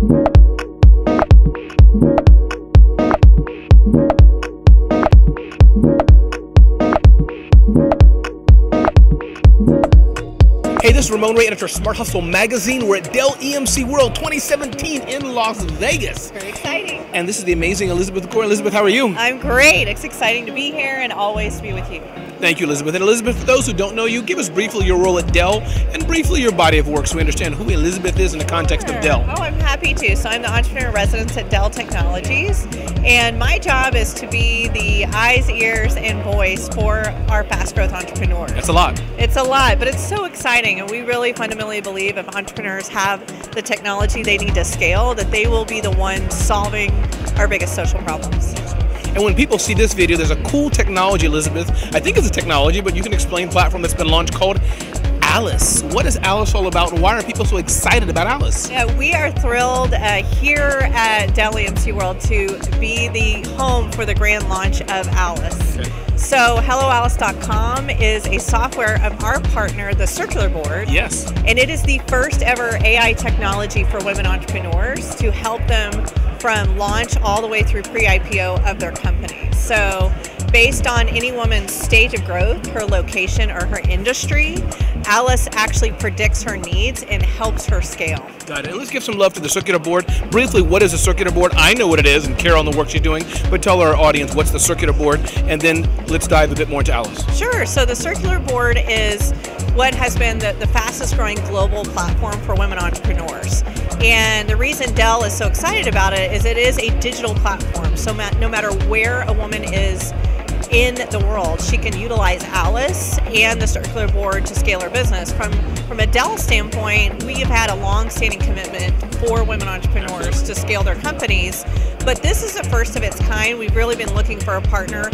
Hey, this is Ramon Ray, editor of Smart Hustle Magazine. We're at Dell EMC World 2017 in Las Vegas. Very exciting. And this is the amazing Elizabeth Gore. Elizabeth, how are you? I'm great. It's exciting to be here and always to be with you. Thank you, Elizabeth. And Elizabeth, for those who don't know you, give us briefly your role at Dell and briefly your body of work so we understand who Elizabeth is in the context Sure. of Dell. Oh, I'm happy to. So I'm the entrepreneur in residence at Dell Technologies, and my job is to be the eyes, ears, and voice for our fast growth entrepreneurs. That's a lot. It's a lot, but it's so exciting, and we really fundamentally believe if entrepreneurs have the technology they need to scale, that they will be the ones solving our biggest social problems. And when people see this video, there's a cool technology, Elizabeth. I think it's a technology, but you can explain platform that's been launched called Alice. What is Alice all about, and why are people so excited about Alice? Yeah, we are thrilled uh, here at Dell EMC World to be the home for the grand launch of Alice. Okay. So, HelloAlice.com is a software of our partner, the Circular Board. Yes. And it is the first ever AI technology for women entrepreneurs to help them from launch all the way through pre IPO of their company. So, based on any woman's stage of growth, her location, or her industry, Alice actually predicts her needs and helps her scale. Got it. Let's give some love to the circular board. Briefly, what is a circular board? I know what it is, and Carolyn the work she's doing, but tell our audience what's the circular board, and then let's dive a bit more into Alice. Sure. So the Circular Board is what has been the, the fastest growing global platform for women entrepreneurs. And the reason Dell is so excited about it is it is a digital platform. So no matter where a woman is in the world, she can utilize Alice and the Circular Board to scale her business. From from a Dell standpoint, we have had a long-standing commitment for women entrepreneurs to scale their companies, but this is the first of its kind. We've really been looking for a partner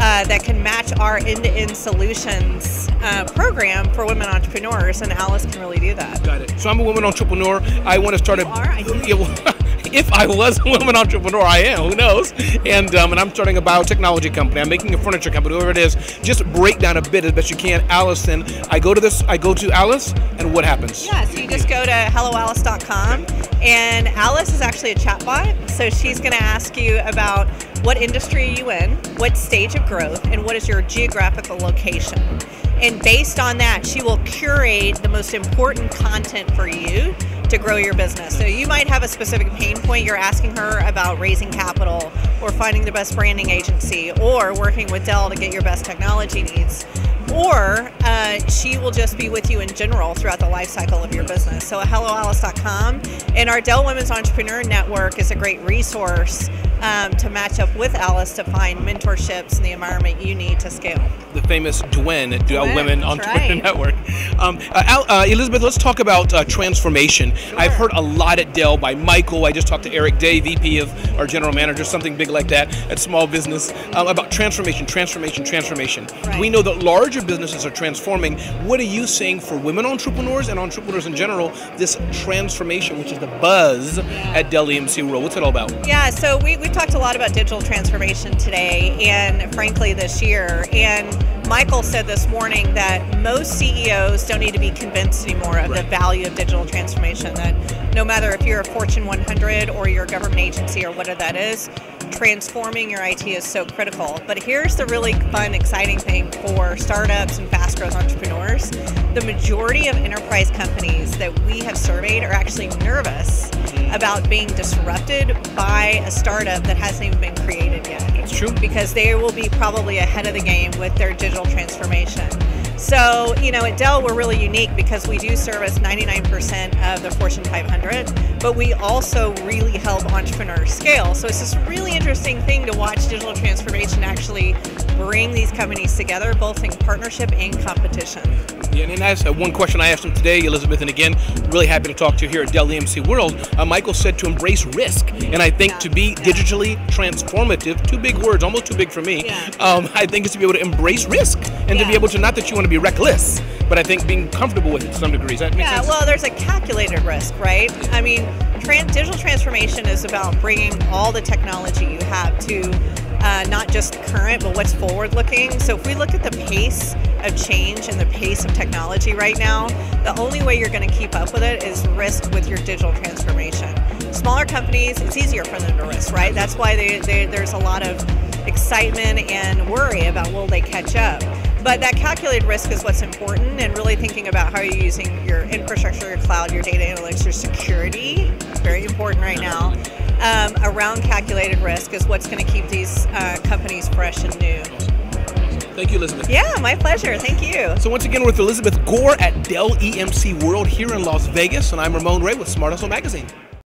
uh, that can match our end-to-end solutions uh, program for women entrepreneurs, and Alice can really do that. Got it. So I'm a woman entrepreneur. I want to start a. Are? I Yeah, well, if I was a woman entrepreneur, I am. Who knows? And um, and I'm starting a biotechnology company. I'm making a furniture company. Whoever it is, just break down a bit as best you can. Allison, I go to this. I go to Alice, and what happens? Yeah, so you just go to helloalice.com, and Alice is actually a chatbot. So she's going to ask you about what industry are you in, what stage of growth, and what is your geographical location. And based on that, she will curate the most important content for you to grow your business. So you might have a specific pain point you're asking her about raising capital or finding the best branding agency or working with Dell to get your best technology needs. Or uh, she will just be with you in general throughout the life cycle of your business. So, helloalice.com and our Dell Women's Entrepreneur Network is a great resource um, to match up with Alice to find mentorships and the environment you need to scale. The famous Dwen at Dell Women Entrepreneur right. Network. Um, uh, Al, uh, Elizabeth, let's talk about uh, transformation. I've heard a lot at Dell by Michael. I just talked to Eric Day, VP of our general manager, something big like that at Small Business, um, about transformation, transformation, transformation. Right. We know that larger businesses are transforming. What are you saying for women entrepreneurs and entrepreneurs in general? This transformation, which is the buzz at Dell EMC World. What's it all about? Yeah, so we, we talked a lot about digital transformation today and frankly this year. And Michael said this morning that most CEOs don't need to be convinced anymore of the value of digital transformation. That no matter if you're a Fortune 100 or you're a government agency or whatever that is, transforming your IT is so critical. But here's the really fun, exciting thing for startups and fast growth entrepreneurs. The majority of enterprise companies that we have surveyed are actually nervous about being disrupted by a startup that hasn't even been created yet That's true. because they will be probably ahead of the game with their digital transformation. So, you know, at Dell, we're really unique because we do service 99% of the Fortune 500, but we also really help entrepreneurs scale. So, it's this really interesting thing to watch digital transformation actually bring these companies together, both in partnership and competition. Yeah, and that's one question I asked them today, Elizabeth, and again, really happy to talk to you here at Dell EMC World. Uh, Michael said to embrace risk, and I think Yeah, to be yeah. digitally transformative, two big words, almost too big for me. Yeah. Um, I think is to be able to embrace risk and to be able to not that you want to be reckless, but I think being comfortable with it to some degree. Does that make Yeah, sense? well, there's a calculated risk, right? I mean, tran- digital transformation is about bringing all the technology you have to uh, not just current, but what's forward looking. So if we look at the pace of change and the pace of technology right now, the only way you're going to keep up with it is risk with your digital transformation. smaller companies, it's easier for them to risk, right? That's why they, they, there's a lot of excitement and worry about will they catch up. But that calculated risk is what's important, and really thinking about how you're using your infrastructure, your cloud, your data analytics, your security. Very important right now. Um, around calculated risk is what's going to keep these uh, companies fresh and new. Thank you, Elizabeth. Yeah, my pleasure. Thank you. So once again, we're with Elizabeth Gore at Dell EMC World here in Las Vegas, and I'm Ramon Ray with Smart Hustle Magazine.